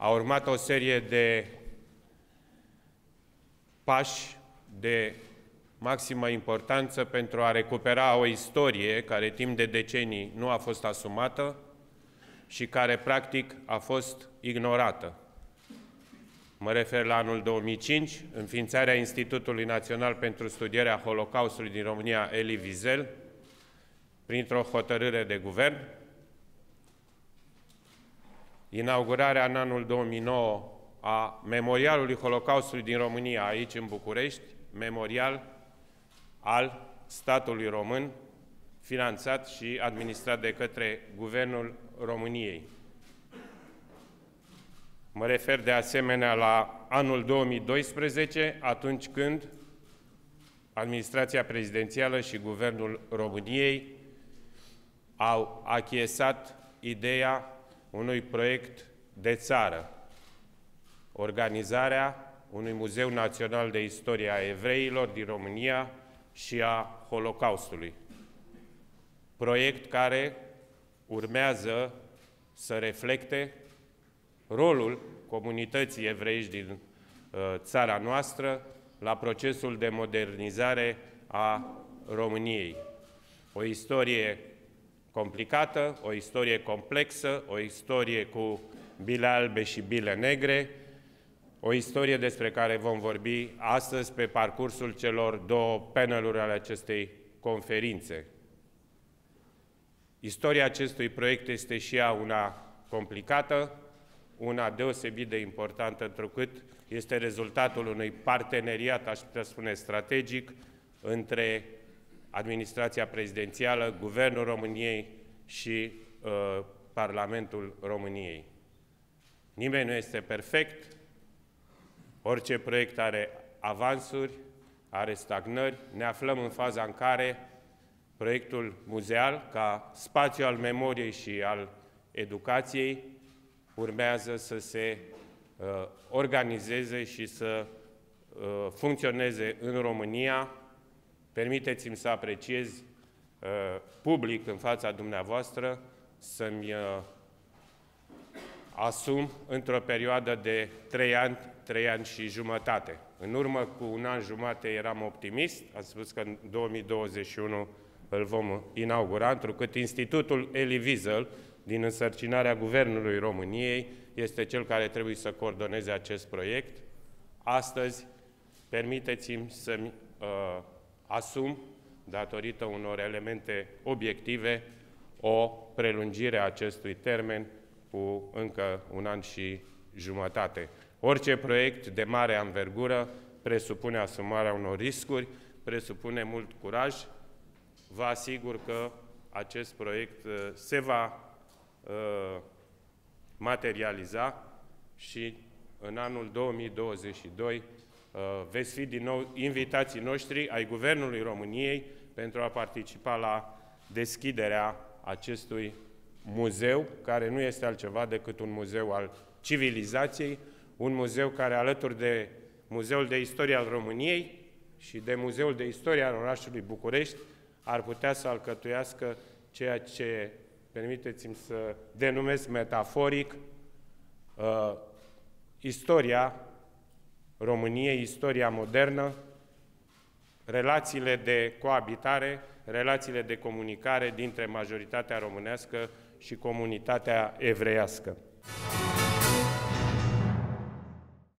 A urmat o serie de pași de maximă importanță pentru a recupera o istorie care timp de decenii nu a fost asumată și care practic a fost ignorată. Mă refer la anul 2005, înființarea Institutului Național pentru Studierea Holocaustului din România, Eli Wiesel, printr-o hotărâre de guvern, inaugurarea în anul 2009 a Memorialului Holocaustului din România, aici în București, memorial al statului român, finanțat și administrat de către Guvernul României. Mă refer de asemenea la anul 2012, atunci când administrația prezidențială și Guvernul României au achiesat ideea unui proiect de țară, organizarea unui Muzeu Național de Istorie a Evreilor din România și a Holocaustului. Proiect care urmează să reflecte rolul comunității evreiești din uh, țara noastră la procesul de modernizare a României. O istorie complicată, o istorie complexă, o istorie cu bile albe și bile negre, o istorie despre care vom vorbi astăzi pe parcursul celor două paneluri ale acestei conferințe. Istoria acestui proiect este și ea una complicată, una deosebit de importantă, întrucât este rezultatul unui parteneriat, aș putea spune, strategic între administrația prezidențială, Guvernul României și uh, Parlamentul României. Nimeni nu este perfect, orice proiect are avansuri, are stagnări, ne aflăm în faza în care proiectul muzeal, ca spațiu al memoriei și al educației, urmează să se uh, organizeze și să uh, funcționeze în România. Permiteți-mi să apreciez uh, public în fața dumneavoastră să-mi uh, asum într-o perioadă de trei ani, trei ani și jumătate. În urmă cu un an jumate eram optimist, am spus că în 2021 îl vom inaugura, întrucât Institutul Elie Wiesel, din însărcinarea Guvernului României, este cel care trebuie să coordoneze acest proiect. Astăzi, permiteți-mi să-mi uh, asum, datorită unor elemente obiective, o prelungire a acestui termen cu încă un an și jumătate. Orice proiect de mare anvergură presupune asumarea unor riscuri, presupune mult curaj. Vă asigur că acest proiect uh, se va Uh, materializa și în anul 2022 uh, veți fi din nou invitații noștri ai Guvernului României pentru a participa la deschiderea acestui muzeu, care nu este altceva decât un muzeu al civilizației, un muzeu care alături de Muzeul de Istorie al României și de Muzeul de Istorie al orașului București ar putea să alcătuiască ceea ce permiteți-mi să denumesc metaforic, uh, istoria României, istoria modernă, relațiile de coabitare, relațiile de comunicare dintre majoritatea românească și comunitatea evreiască.